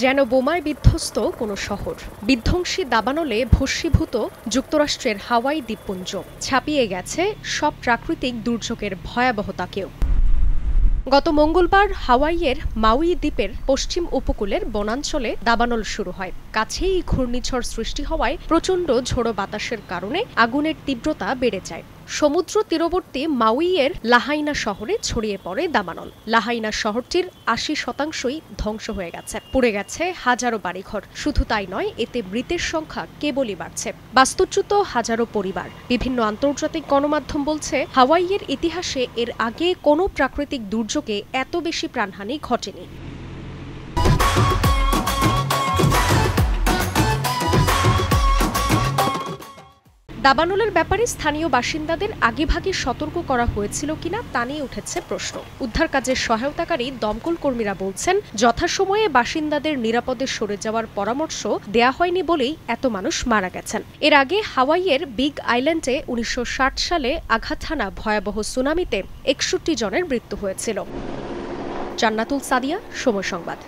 যেন বোমায় বিধ্বস্ত কোনো শহর। বিধ্বংসী দাবানলে ভস্মীভূত যুক্তরাষ্ট্রের হাওয়াই দ্বীপপুঞ্জ। ছাপিয়ে গেছে সব প্রাকৃতিক দুর্যোগের ভয়াবহতাকেও। গত মঙ্গলবার হাওয়াইয়ের মাউই দ্বীপের পশ্চিম উপকূলের বনাঞ্চলে দাবানল শুরু হয়। কাছেই ঘূর্ণিঝড় সৃষ্টি হওয়ায় প্রচণ্ড ঝোড়ো বাতাসের কারণে আগুনের তীব্রতা বেড়ে যায়। সমুদ্র তীরবর্তী মাউইয়ের লাহাইনা শহরে ছড়িয়ে পড়ে দাবানল লাহাইনা শহরটির আশি শতাংশই ধ্বংস হয়ে গেছে, পুড়ে গেছে হাজারো বাড়িঘর। শুধু তাই নয়, এতে মৃতের সংখ্যা কেবলই বাড়ছে। বাস্তুচ্যুত হাজারো পরিবার। বিভিন্ন আন্তর্জাতিক গণমাধ্যম বলছে, হাওয়াইয়ের ইতিহাসে এর আগে কোনো প্রাকৃতিক দুর্যোগে এত বেশি প্রাণহানি ঘটেনি। দাবানলের ব্যাপারে স্থানীয় বাসিন্দাদের আগেভাগে সতর্ক করা হয়েছিল কিনা তা নিয়ে উঠেছে প্রশ্ন। উদ্ধার কাজের সহায়তাকারী দমকল কর্মীরা বলছেন, যথাসময়ে বাসিন্দাদের নিরাপদে সরে যাওয়ার পরামর্শ দেয়া হয়নি বলেই এত মানুষ মারা গেছেন। এর আগে হাওয়াইয়ের বিগ আইল্যান্ডে উনিশশো ষাট সালে আঘাত হানা ভয়াবহ সুনামিতে একষট্টি জনের মৃত্যু হয়েছিল। জান্নাতুল সাদিয়া, সময় সংবাদ।